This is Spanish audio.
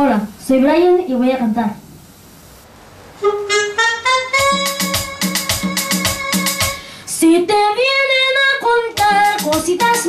Hola, soy Brian y voy a cantar. Si te vienen a contar cositas